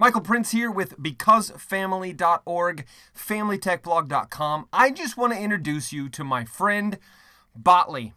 Michael Prince here with becausefamily.org, familytechblog.com. I just want to introduce you to my friend Botley.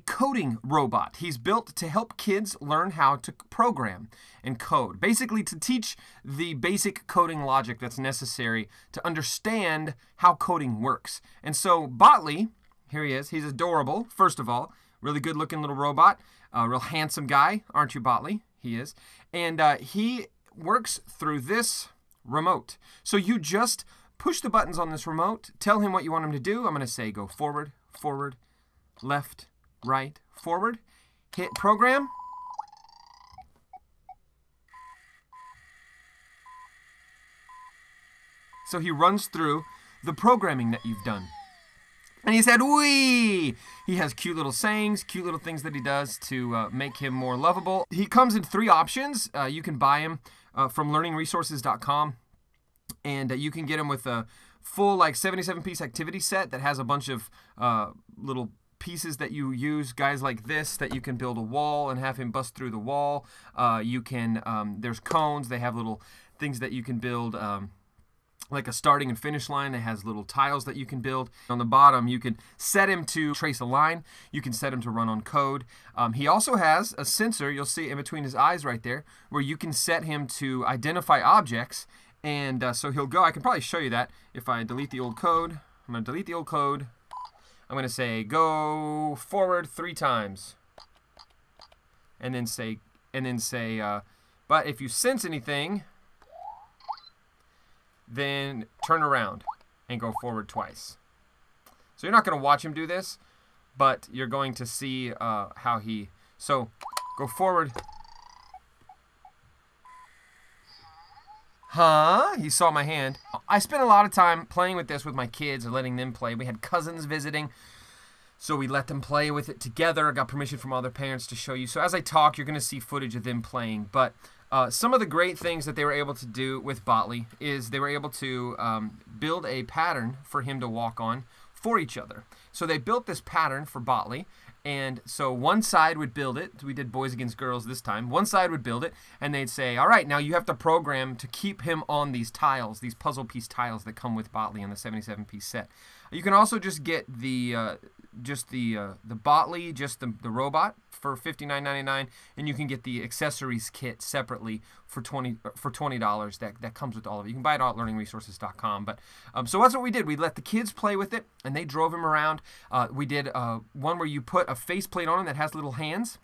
Coding robot. He's built to help kids learn how to program and code. Basically, to teach the basic coding logic that's necessary to understand how coding works. And so, Botley, here he is. He's adorable, first of all. Really good looking little robot. A real handsome guy, aren't you, Botley? He is. And uh, he works through this remote. So, you just push the buttons on this remote, tell him what you want him to do. I'm going to say go forward, forward, left, right, forward. Hit program. So he runs through the programming that you've done. And he said, "Wee!" He has cute little sayings, cute little things that he does to uh, make him more lovable. He comes in three options. Uh, you can buy him uh, from learningresources.com, and uh, you can get him with a full like 77 piece activity set that has a bunch of uh, little pieces that you use, guys like this, that you can build a wall and have him bust through the wall. Uh, you can, um, there's cones, they have little things that you can build. Um, like a starting and finish line that has little tiles that you can build. On the bottom, you can set him to trace a line. You can set him to run on code. Um, he also has a sensor, you'll see in between his eyes right there, where you can set him to identify objects. And uh, so he'll go, I can probably show you that if I delete the old code. I'm to delete the old code, I'm going to say go forward three times. And then say, and then say, uh, but if you sense anything, then turn around and go forward twice. So you're not going to watch him do this, but you're going to see uh, how he, so go forward. Huh? He saw my hand. I spent a lot of time playing with this with my kids or letting them play. We had cousins visiting, so we let them play with it together. I got permission from other parents to show you. So as I talk, you're going to see footage of them playing. But uh, some of the great things that they were able to do with Botley is they were able to um, build a pattern for him to walk on for each other. So they built this pattern for Botley, and so one side would build it. We did boys against girls this time. One side would build it, and they'd say, all right, now you have to program to keep him on these tiles, these puzzle piece tiles that come with Botley in the 77 piece set. You can also just get the uh, just the uh, the Botley, just the, the robot for $59.99, and you can get the accessories kit separately for 20 for $20 that, that comes with all of it. You can buy it at learningresources.com. But um, so that's what we did. We let the kids play with it, and they drove him around. Uh, we did uh, one where you put a faceplate on him that has little hands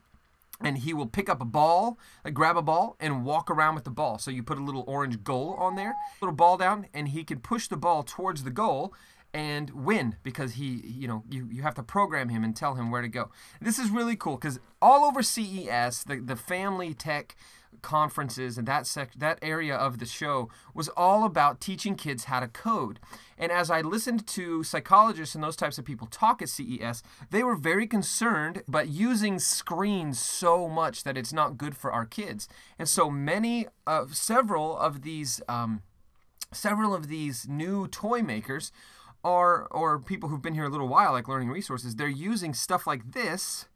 and he will pick up a ball, like grab a ball, and walk around with the ball. So you put a little orange goal on there, little ball down, and he can push the ball towards the goal, and win because he, you know, you, you have to program him and tell him where to go. This is really cool because all over CES, the, the family tech conferences and that sec- that area of the show was all about teaching kids how to code. And as I listened to psychologists and those types of people talk at CES, they were very concerned but using screens so much that it's not good for our kids. And so many of several of these um, several of these new toy makers are or people who've been here a little while like learning resources they're using stuff like this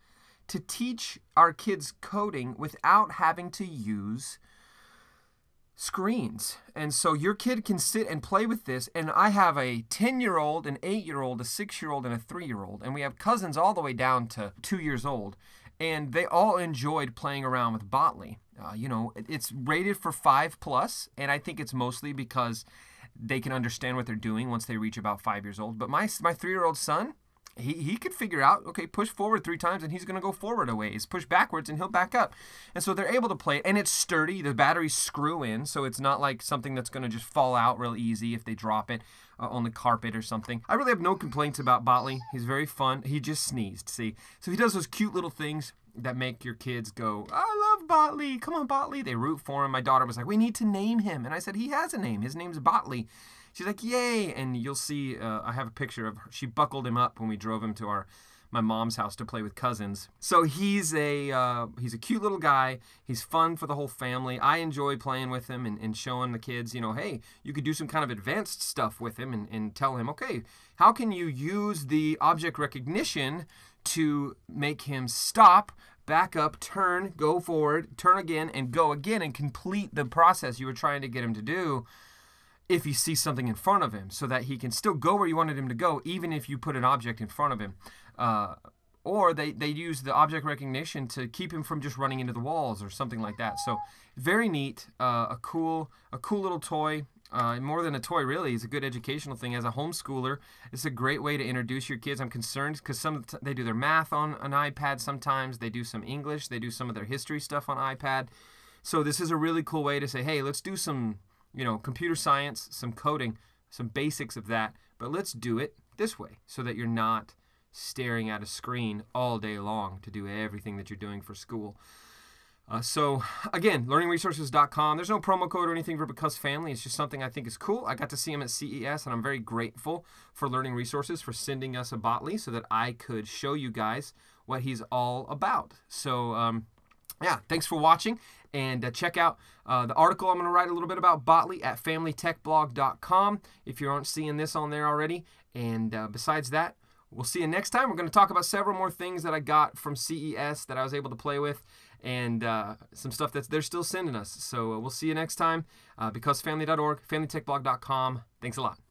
to teach our kids coding without having to use screens. And so your kid can sit and play with this. And I have a 10 year old, an 8 year old, a 6 year old, and a 3 year old. And we have cousins all the way down to 2 years old. And they all enjoyed playing around with Botley. Uh, you know, it's rated for 5 plus, and I think it's mostly because they can understand what they're doing once they reach about five years old. But my my three year old son, he, he could figure out, okay, push forward three times and he's going to go forward a ways. Push backwards and he'll back up. And so they're able to play it. And it's sturdy. The batteries screw in, so it's not like something that's going to just fall out real easy if they drop it uh, on the carpet or something. I really have no complaints about Botley. He's very fun. He just sneezed, see? So he does those cute little things that make your kids go, I love Botley. Come on, Botley. They root for him. My daughter was like, we need to name him. And I said, he has a name. His name's Botley. She's like, yay. And you'll see, uh, I have a picture of her. She buckled him up when we drove him to our my mom's house to play with cousins. So he's a uh, he's a cute little guy. He's fun for the whole family. I enjoy playing with him and, and showing the kids, you know, hey, you could do some kind of advanced stuff with him and, and tell him, okay, how can you use the object recognition to make him stop back up, turn, go forward, turn again, and go again, and complete the process you were trying to get him to do if he sees something in front of him so that he can still go where you wanted him to go, even if you put an object in front of him. Uh, or they, they use the object recognition to keep him from just running into the walls or something like that. So very neat, uh, a cool a cool little toy. Uh, more than a toy, really, is a good educational thing. As a homeschooler, it's a great way to introduce your kids. I'm concerned because some they do their math on an iPad sometimes. They do some English. They do some of their history stuff on iPad. So this is a really cool way to say, hey, let's do some, you know, computer science, some coding, some basics of that, but let's do it this way so that you're not staring at a screen all day long to do everything that you're doing for school. Uh, so again, learningresources.com. There's no promo code or anything for Because Family. It's just something I think is cool. I got to see him at CES, and I'm very grateful for Learning Resources for sending us a Botley so that I could show you guys what he's all about. So um, yeah, thanks for watching, and uh, check out uh, the article I'm going to write a little bit about Botley at FamilyTechBlog.com if you aren't seeing this on there already. And uh, besides that, we'll see you next time. We're going to talk about several more things that I got from CES that I was able to play with and uh, some stuff that they're still sending us. So uh, we'll see you next time. Uh, BecauseFamily.org, FamilyTechBlog.com. Thanks a lot.